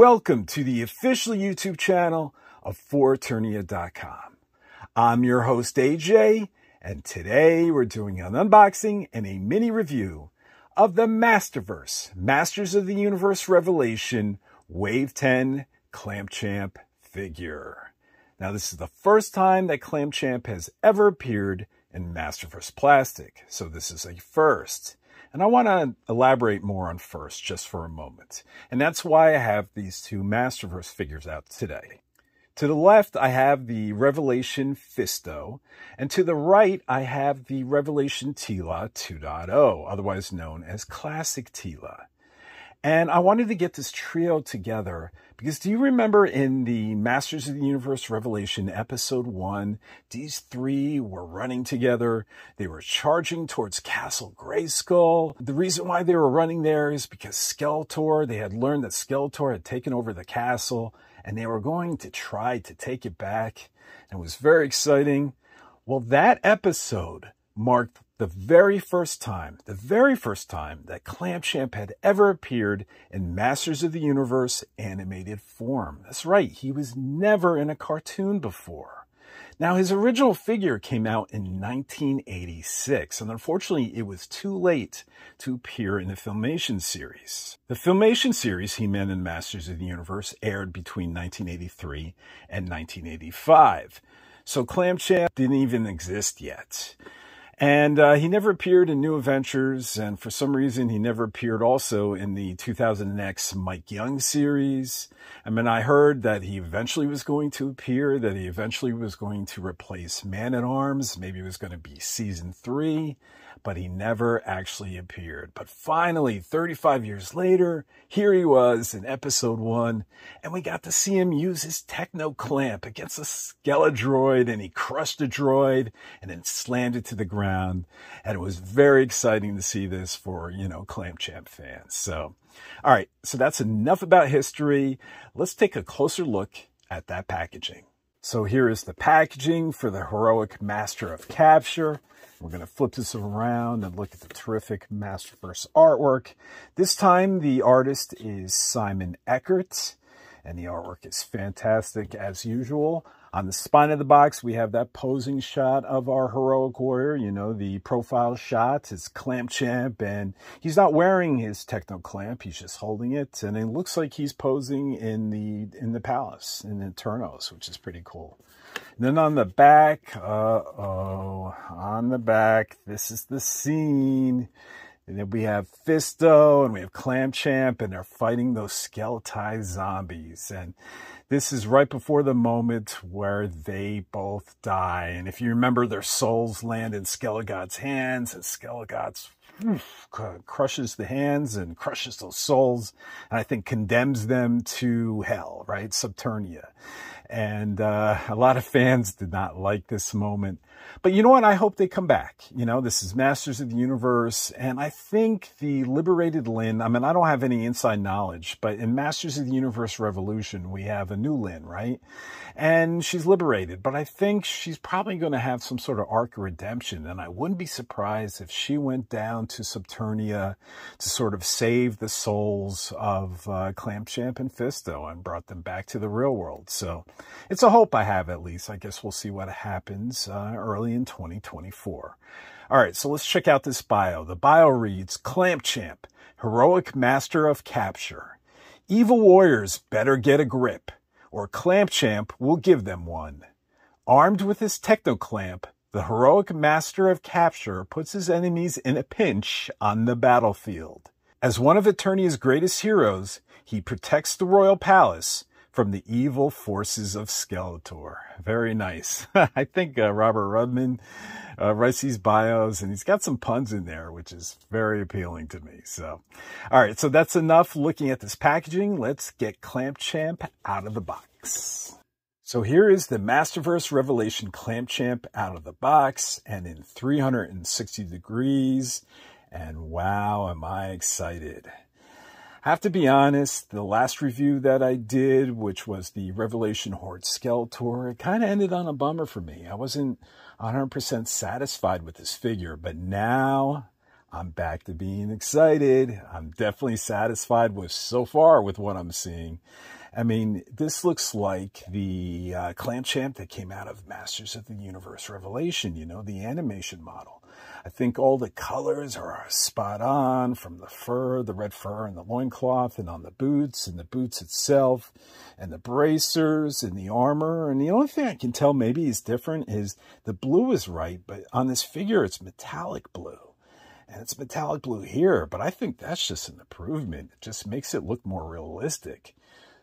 Welcome to the official YouTube channel of ForEternia.com. I'm your host AJ, and today we're doing an unboxing and a mini review of the Masterverse, Masters of the Universe Revelation Wave 10 Clamp Champ figure. Now, this is the first time that Clamp Champ has ever appeared in Masterverse Plastic, so this is a first. And I want to elaborate more on first just for a moment. And that's why I have these two Masterverse figures out today. To the left, I have the Revelation Fisto, and to the right, I have the Revelation Teela 2.0, otherwise known as Classic Teela. And I wanted to get this trio together because do you remember in the Masters of the Universe Revelation episode one, these three were running together. They were charging towards Castle Grayskull. The reason why they were running there is because Skeletor, they had learned that Skeletor had taken over the castle and they were going to try to take it back. And it was very exciting. Well, that episode marked the very first time, the very first time that Clamp Champ had ever appeared in Masters of the Universe animated form. That's right, he was never in a cartoon before. Now, his original figure came out in 1986, and unfortunately, it was too late to appear in the Filmation series. The Filmation series, He-Man and Masters of the Universe, aired between 1983 and 1985. So Clamp Champ didn't even exist yet. And uh, he never appeared in New Adventures, and for some reason, he never appeared also in the 200X Mike Young series. I mean, I heard that he eventually was going to appear, that he eventually was going to replace Man at Arms. Maybe it was going to be season three but he never actually appeared. But finally, 35 years later, here he was in episode one, and we got to see him use his techno clamp against a Skeledroid, and he crushed a droid and then slammed it to the ground. And it was very exciting to see this for, you know, Clamp Champ fans. So, all right, so that's enough about history. Let's take a closer look at that packaging. So here is the packaging for the Heroic Master of Capture. We're going to flip this around and look at the terrific Masterverse artwork. This time the artist is Simon Eckert and the artwork is fantastic as usual. On the spine of the box, we have that posing shot of our heroic warrior, you know, the profile shot. It's Clamp Champ, and he's not wearing his techno clamp. He's just holding it, and it looks like he's posing in the in the palace in Eternos, which is pretty cool. And then on the back, uh-oh, on the back, this is the scene. And then we have Fisto and we have Clamp Champ and they're fighting those skeletized zombies. And this is right before the moment where they both die. And if you remember, their souls land in Skelegod's hands and Skelegod's crushes the hands and crushes those souls. And I think condemns them to hell, right? Subternia. And uh, a lot of fans did not like this moment. But you know what? I hope they come back. You know, this is Masters of the Universe. And I think the liberated Lyn, I mean, I don't have any inside knowledge, but in Masters of the Universe Revolution, we have a new Lyn, right? And she's liberated. But I think she's probably going to have some sort of arc of redemption. And I wouldn't be surprised if she went down to Subternia to sort of save the souls of uh, Clamp Champ and Fisto and brought them back to the real world. So it's a hope I have at least. I guess we'll see what happens uh, early in 2024. All right, so let's check out this bio. The bio reads Clamp Champ, heroic master of capture. Evil warriors better get a grip, or Clamp Champ will give them one. Armed with his techno clamp, the heroic master of capture puts his enemies in a pinch on the battlefield. As one of Eternia's greatest heroes, he protects the royal palace from the evil forces of Skeletor. Very nice. I think uh, Robert Rudman uh, writes these bios and he's got some puns in there, which is very appealing to me. So, all right. So that's enough looking at this packaging. Let's get Clamp Champ out of the box. So here is the Masterverse Revelation Clamp Champ out of the box and in 360 degrees. And wow, am I excited. I have to be honest, the last review that I did, which was the Revelation Horde Skeletor, it kind of ended on a bummer for me. I wasn't 100% satisfied with this figure, but now I'm back to being excited. I'm definitely satisfied with so far with what I'm seeing. I mean, this looks like the uh, Clamp Champ that came out of Masters of the Universe Revelation, you know, the animation model. I think all the colors are spot on from the fur, the red fur and the loincloth and on the boots and the boots itself and the bracers and the armor. And the only thing I can tell maybe is different is the blue is right, but on this figure, it's metallic blue. And it's metallic blue here, but I think that's just an improvement. It just makes it look more realistic.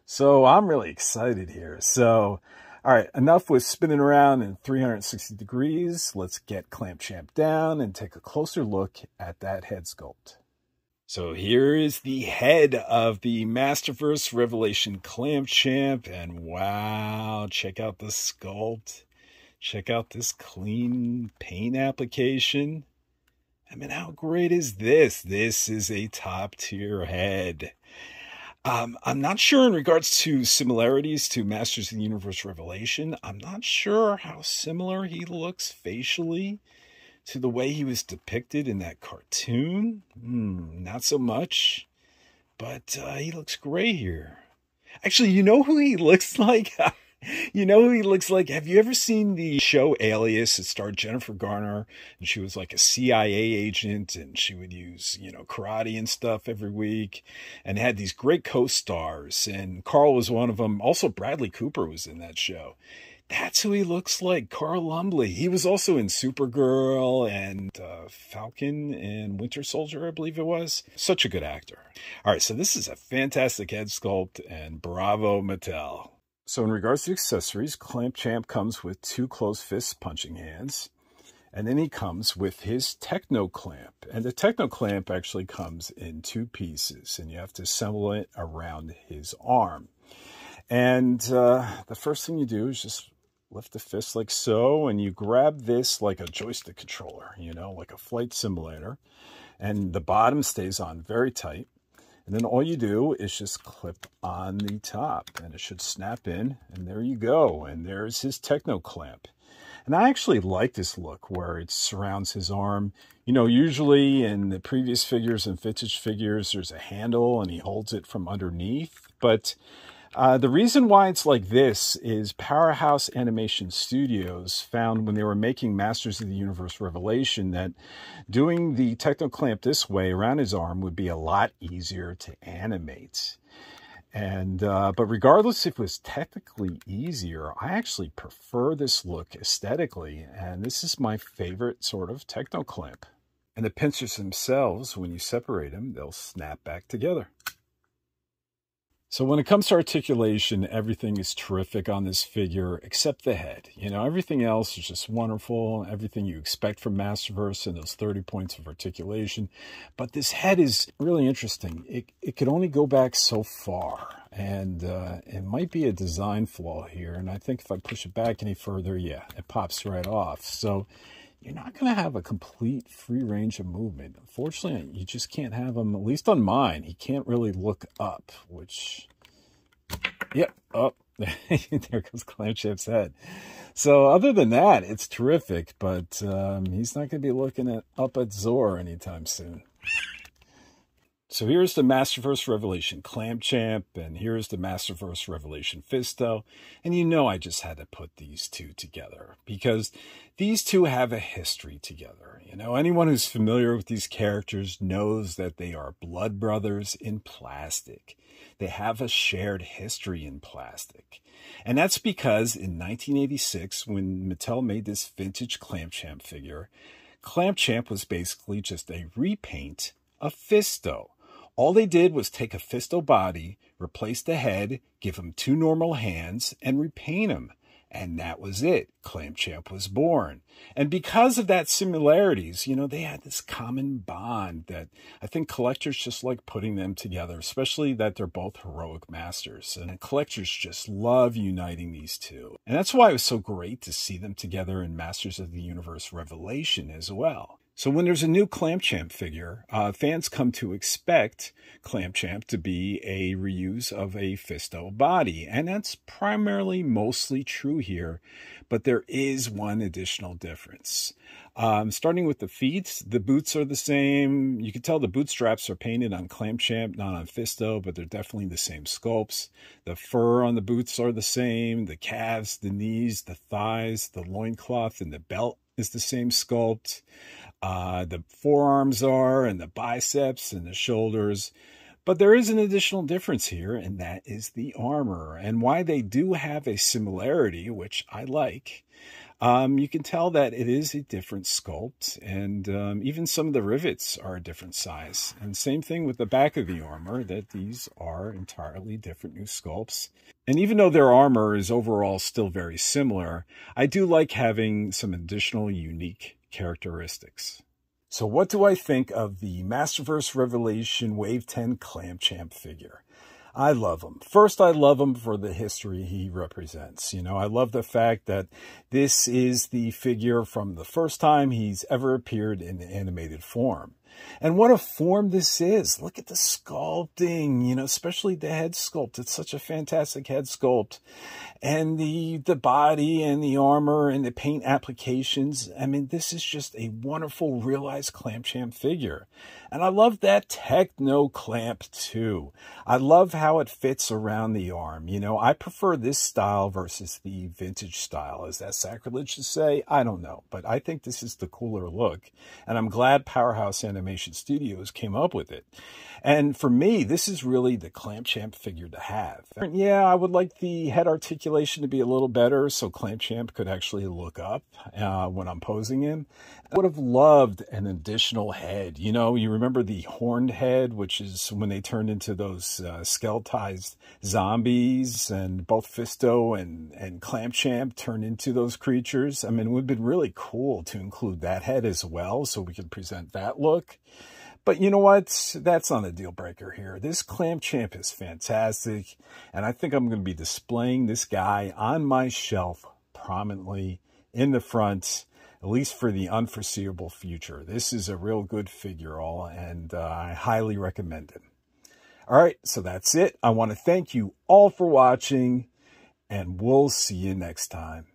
So I'm really excited here. So, all right, enough with spinning around in 360 degrees. Let's get Clamp Champ down and take a closer look at that head sculpt. So here is the head of the Masterverse Revelation Clamp Champ. And wow, check out the sculpt. Check out this clean paint application. I mean, how great is this? This is a top tier head. Um, I'm not sure in regards to similarities to Masters of the Universe Revelation. I'm not sure how similar he looks facially to the way he was depicted in that cartoon. Hmm, not so much, but uh, he looks great here. Actually, you know who he looks like? You know who he looks like? Have you ever seen the show Alias? It starred Jennifer Garner, and she was like a CIA agent, and she would use, you know, karate and stuff every week, and had these great co stars. And Carl was one of them. Also, Bradley Cooper was in that show. That's who he looks like, Carl Lumbly. He was also in Supergirl and uh, Falcon and Winter Soldier, I believe it was. Such a good actor. All right, so this is a fantastic head sculpt, and bravo, Mattel. So in regards to accessories, Clamp Champ comes with two closed fist punching hands. And then he comes with his Techno Clamp. And the Techno Clamp actually comes in two pieces. And you have to assemble it around his arm. And uh, the first thing you do is just lift the fist like so. And you grab this like a joystick controller, you know, like a flight simulator. And the bottom stays on very tight. And then all you do is just clip on the top and it should snap in and there you go. And there's his techno clamp. And I actually like this look where it surrounds his arm. You know, usually in the previous figures and vintage figures, there's a handle and he holds it from underneath. But uh, the reason why it's like this is Powerhouse Animation Studios found when they were making Masters of the Universe Revelation that doing the techno clamp this way around his arm would be a lot easier to animate. And uh, but regardless if it was technically easier, I actually prefer this look aesthetically, and this is my favorite sort of techno clamp. And the pincers themselves, when you separate them, they'll snap back together. So when it comes to articulation, everything is terrific on this figure except the head. You know, everything else is just wonderful, everything you expect from Masterverse and those 30 points of articulation. But this head is really interesting. It, it could only go back so far. And uh, it might be a design flaw here. And I think if I push it back any further, yeah, it pops right off. So you're not going to have a complete free range of movement. Unfortunately, you just can't have him, at least on mine. He can't really look up, which, yep, up. Oh, there goes Clamp Champ's head. So other than that, it's terrific, but um, he's not going to be looking at up at Zoar anytime soon. So here's the Masterverse Revelation Clamp Champ, and here's the Masterverse Revelation Fisto. And you know I just had to put these two together because these two have a history together. You know, anyone who's familiar with these characters knows that they are blood brothers in plastic. They have a shared history in plastic. And that's because in 1986, when Mattel made this vintage Clamp Champ figure, Clamp Champ was basically just a repaint of Fisto. All they did was take a Fisto body, replace the head, give him two normal hands, and repaint him. And that was it. Clamp Champ was born. And because of that similarities, you know, they had this common bond that I think collectors just like putting them together, especially that they're both heroic masters. And collectors just love uniting these two. And that's why it was so great to see them together in Masters of the Universe Revelation as well. So when there's a new Clamp-Champ figure, uh, fans come to expect Clamp-Champ to be a reuse of a Fisto body. And that's primarily mostly true here, but there is one additional difference. Um, starting with the feet, the boots are the same. You can tell the bootstraps are painted on Clamp-Champ, not on Fisto, but they're definitely the same sculpts. The fur on the boots are the same. The calves, the knees, the thighs, the loincloth, and the belt is the same sculpt. Uh, the forearms are, and the biceps and the shoulders. But there is an additional difference here, and that is the armor. And why they do have a similarity, which I like, um, you can tell that it is a different sculpt, and um, even some of the rivets are a different size. And same thing with the back of the armor, that these are entirely different new sculpts. And even though their armor is overall still very similar, I do like having some additional unique characteristics. So what do I think of the Masterverse Revelation Wave 10 Clamp-Champ figure? I love him. First, I love him for the history he represents. You know, I love the fact that this is the figure from the first time he's ever appeared in animated form. And what a form this is. Look at the sculpting, you know, especially the head sculpt. It's such a fantastic head sculpt. And the, the body and the armor and the paint applications. I mean, this is just a wonderful realized Clamp-Champ figure. And I love that techno clamp too. I love how it fits around the arm. You know, I prefer this style versus the vintage style. Is that sacrilege to say? I don't know. But I think this is the cooler look. And I'm glad Powerhouse Animation Animation Studios came up with it. And for me, this is really the Clamp-Champ figure to have. Yeah, I would like the head articulation to be a little better so Clamp-Champ could actually look up uh, when I'm posing him. I would have loved an additional head. You know, you remember the horned head, which is when they turned into those uh, skeletized zombies, and both Fisto and, and Clamp-Champ turned into those creatures. I mean, it would have been really cool to include that head as well so we could present that look. But you know what? That's not a deal breaker here. This Clamp-Champ is fantastic. And I think I'm going to be displaying this guy on my shelf prominently in the front, at least for the unforeseeable future. This is a real good figure all, and uh, I highly recommend it. All right, so that's it. I want to thank you all for watching, and we'll see you next time.